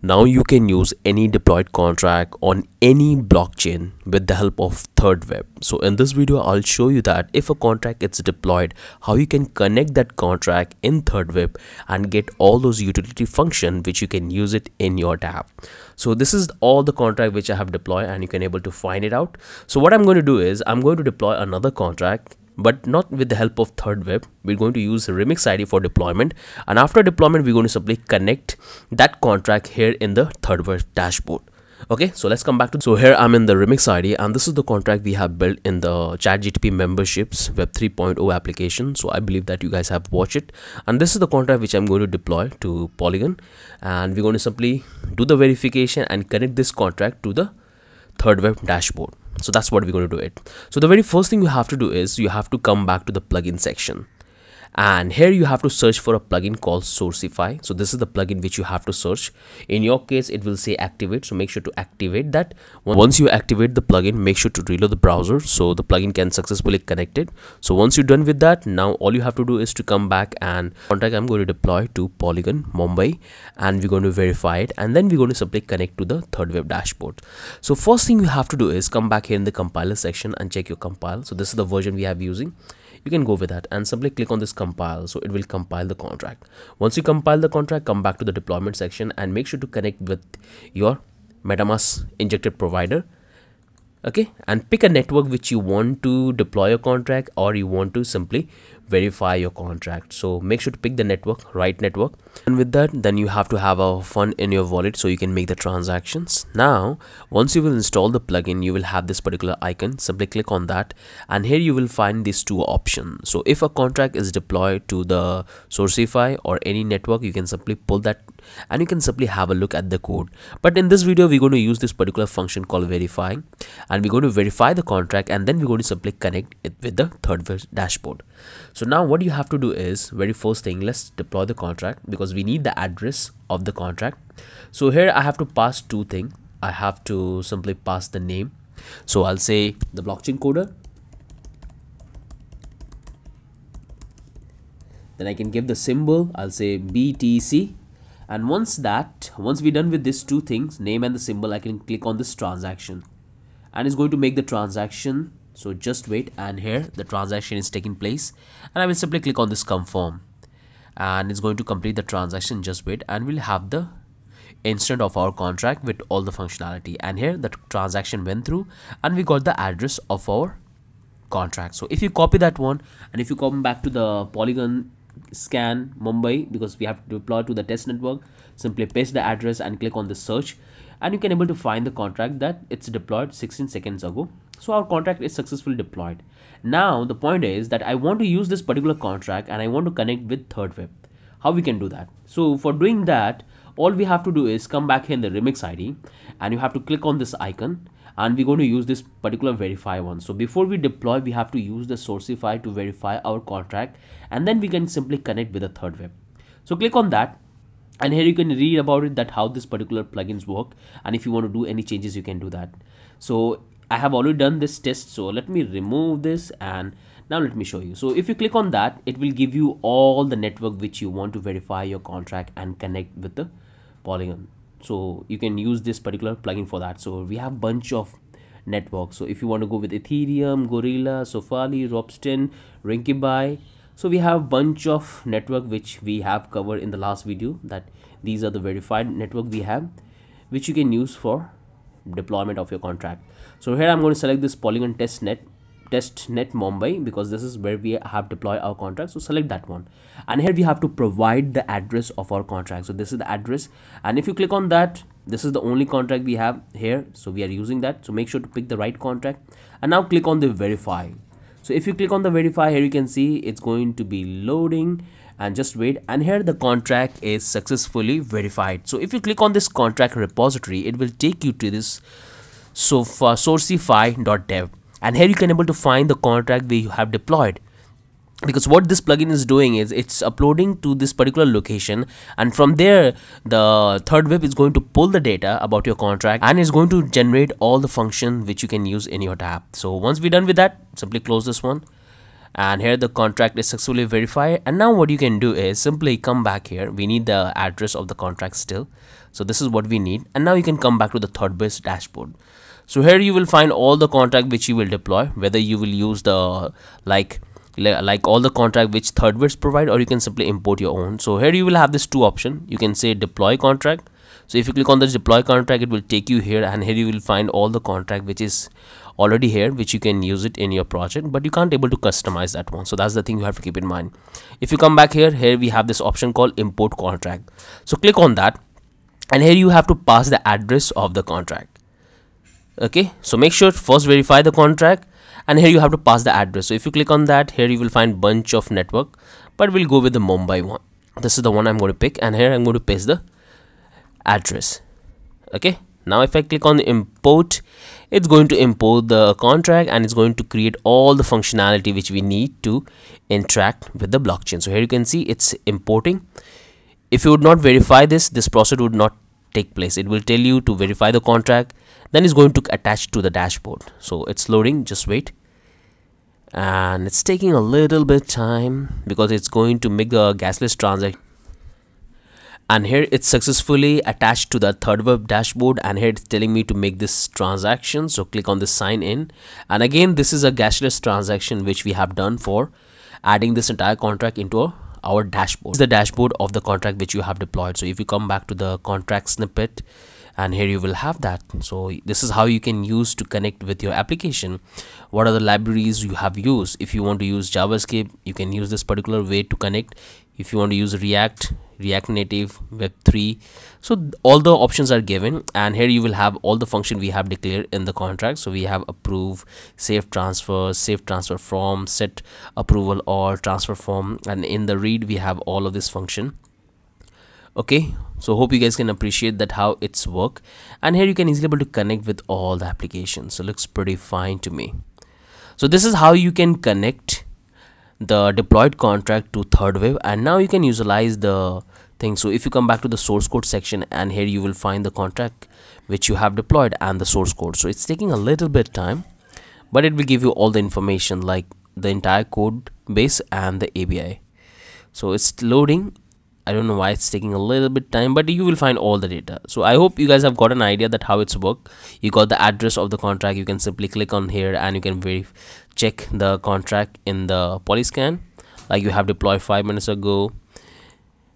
Now you can use any deployed contract on any blockchain with the help of thirdweb. So in this video, I'll show you that if a contract gets deployed, how you can connect that contract in thirdweb and get all those utility function which you can use it in your dApp. So this is all the contract which I have deployed and you can able to find it out. So what I'm going to do is I'm going to deploy another contract but not with the help of thirdweb. We're going to use Remix IDE for deployment and after deployment we're going to simply connect that contract here in the thirdweb dashboard. Okay so let's come back to so here i'm in the Remix IDE and this is the contract we have built in the ChatGPT memberships web 3.0 application. So i believe that you guys have watched it. And this is the contract which i'm going to deploy to polygon. And we're going to simply do the verification and connect this contract to the thirdweb dashboard so that's what we're going to do it. So the very first thing you have to do is you have to come back to the plugin section and here you have to search for a plugin called Sourcify so this is the plugin which you have to search. In your case it will say activate. So make sure to activate that. Once you activate the plugin make sure to reload the browser so the plugin can successfully connect it. So once you're done with that now all you have to do is to come back and contact i'm going to deploy to polygon mumbai and we're going to verify it. And then we're going to simply connect to the third web dashboard. So first thing you have to do is come back here in the compiler section and check your compile. So this is the version we have using you can go with that and simply click on this compile so it will compile the contract. Once you compile the contract come back to the deployment section and make sure to connect with your metamask injected provider okay? And pick a network which you want to deploy a contract or you want to simply verify your contract. So make sure to pick the network right network. And with that then you have to have a fund in your wallet so you can make the transactions. Now once you will install the plugin you will have this particular icon. Simply click on that. And here you will find these two options. So if a contract is deployed to the Sourcify or any network you can simply pull that and you can simply have a look at the code. But in this video we're going to use this particular function called verifying and we're going to verify the contract and then we're going to simply connect it with the third dashboard so now what you have to do is very first thing let's deploy the contract because we need the address of the contract. So here i have to pass two things i have to simply pass the name. So i'll say the blockchain coder. Then i can give the symbol. I'll say btc and once that once we're done with these two things name and the symbol i can click on this transaction. And it's going to make the transaction so just wait and here the transaction is taking place. And i will simply click on this confirm. And it's going to complete the transaction. Just wait and we'll have the instant of our contract with all the functionality. And here the transaction went through and we got the address of our contract. So if you copy that one and if you come back to the polygon scan Mumbai because we have to deploy to the test network simply paste the address and click on the search. And you can able to find the contract that it's deployed 16 seconds ago so our contract is successfully deployed. Now the point is that I want to use this particular contract and I want to connect with thirdweb. How we can do that? So for doing that all we have to do is come back here in the Remix IDE and you have to click on this icon and we're going to use this particular verify one. So before we deploy we have to use the Sourcify to verify our contract and then we can simply connect with the thirdweb. So click on that and here you can read about it that how this particular plugins work and if you want to do any changes you can do that. So i have already done this test so let me remove this and now let me show you. So if you click on that it will give you all the network which you want to verify your contract and connect with the polygon. So you can use this particular plugin for that. So we have bunch of networks. So if you want to go with ethereum Goerli Sepolia ropsten Rinkeby so we have bunch of network which we have covered in the last video that these are the verified network we have which you can use for deployment of your contract. So here i'm going to select this polygon test net test net mumbai because this is where we have deployed our contract. So select that one. And here we have to provide the address of our contract. So this is the address. And if you click on that this is the only contract we have here. So we are using that. So make sure to pick the right contract. And now click on the verify so if you click on the verify here you can see it's going to be loading. And just wait. And here the contract is successfully verified. So if you click on this contract repository it will take you to this so sourcify.dev and here you can able to find the contract we have deployed because what this plugin is doing is it's uploading to this particular location and from there the third web is going to pull the data about your contract and is going to generate all the function which you can use in your dApp so once we're done with that simply close this one and here the contract is successfully verified. And now what you can do is simply come back here. We need the address of the contract still. So this is what we need. And now you can come back to the thirdweb dashboard. So here you will find all the contract which you will deploy whether you will use the like like all the contract which third thirdweb provide or you can simply import your own. So here you will have this two option. You can say deploy contract. So if you click on the deploy contract it will take you here and here you will find all the contract which is already here which you can use it in your project but you can't able to customize that one. So that's the thing you have to keep in mind. If you come back here here we have this option called import contract. So click on that and here you have to pass the address of the contract. Okay? So make sure first verify the contract and here you have to pass the address. So if you click on that here you will find bunch of network. But we'll go with the Mumbai one. This is the one I'm going to pick and here I'm going to paste the address. Okay? Now if I click on import it's going to import the contract and it's going to create all the functionality which we need to interact with the blockchain. So here you can see it's importing. If you would not verify this this process would not take place. It will tell you to verify the contract then it's going to attach to the dashboard. So it's loading. Just wait and it's taking a little bit time because it's going to make the gasless transaction and here it's successfully attached to the thirdweb dashboard and here it's telling me to make this transaction. So click on the sign in. And again this is a gasless transaction which we have done for adding this entire contract into our dashboard. The dashboard of the contract which you have deployed. So if you come back to the contract snippet and here you will have that. So this is how you can use to connect with your application. What are the libraries you have used? If you want to use javascript you can use this particular way to connect. If you want to use react react native web3 so all the options are given and here you will have all the function we have declared in the contract. So we have approve safe transfer safe transfer from set approval or transfer form and in the read we have all of this function okay so hope you guys can appreciate that how it's work. And here you can easily able to connect with all the applications. So looks pretty fine to me. So this is how you can connect the deployed contract to thirdweb and now you can utilize the thing. So if you come back to the source code section and here you will find the contract which you have deployed and the source code. So it's taking a little bit time but it will give you all the information like the entire code base and the ABI so it's loading I don't know why it's taking a little bit time but you will find all the data. So I hope you guys have got an idea that how it's work. You got the address of the contract. You can simply click on here and you can very check the contract in the polyscan. Like you have deployed five minutes ago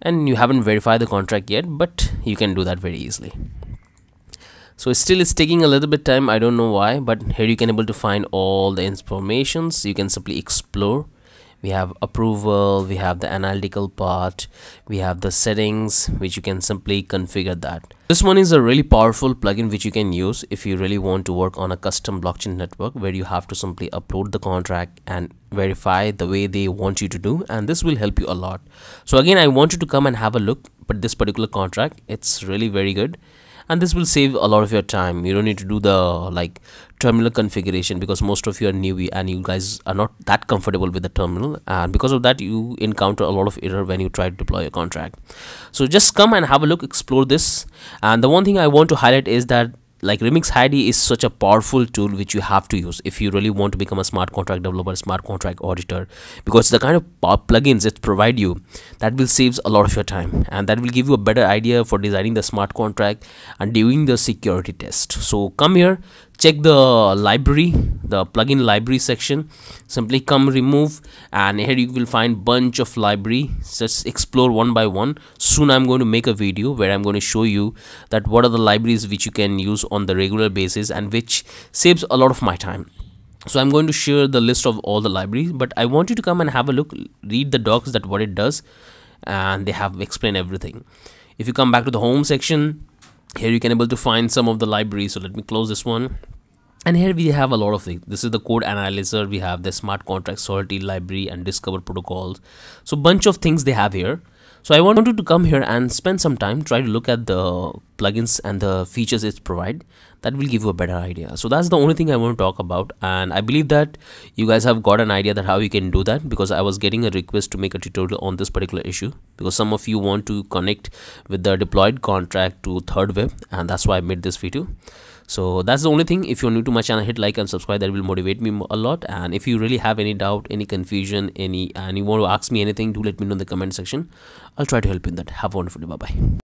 and you haven't verified the contract yet but you can do that very easily. So still it's taking a little bit time. I don't know why but here you can able to find all the informations. You can simply explore we have approval we have the analytical part we have the settings which you can simply configure that. This one is a really powerful plugin which you can use if you really want to work on a custom blockchain network where you have to simply upload the contract and verify the way they want you to do and this will help you a lot. So again i want you to come and have a look but this particular contract it's really very good and this will save a lot of your time. You don't need to do the like terminal configuration because most of you are newbie and you guys are not that comfortable with the terminal. And because of that you encounter a lot of error when you try to deploy a contract. So just come and have a look explore this. And the one thing i want to highlight is that like Remix IDE is such a powerful tool which you have to use if you really want to become a smart contract developer smart contract auditor because the kind of plugins it provide you that will saves a lot of your time and that will give you a better idea for designing the smart contract and doing the security test. So come here check the library the plugin library section. Simply come remove and here you will find bunch of library. Just explore one by one. Soon i'm going to make a video where i'm going to show you that what are the libraries which you can use on the regular basis and which saves a lot of my time. So i'm going to share the list of all the libraries but i want you to come and have a look read the docs that what it does and they have explained everything. If you come back to the home section here you can able to find some of the libraries. So let me close this one and here we have a lot of things. This is the code analyzer. We have the smart contract sortie library and discover protocols. So bunch of things they have here. So i wanted to come here and spend some time try to look at the plugins and the features it provide that will give you a better idea. So that's the only thing i want to talk about and i believe that you guys have got an idea that how you can do that because i was getting a request to make a tutorial on this particular issue because some of you want to connect with the deployed contract to thirdweb and that's why i made this video. So that's the only thing. If you're new to my channel hit like and subscribe. That will motivate me a lot. And if you really have any doubt any confusion any and you want to ask me anything do let me know in the comment section. I'll try to help you in that. Have a wonderful day. Bye bye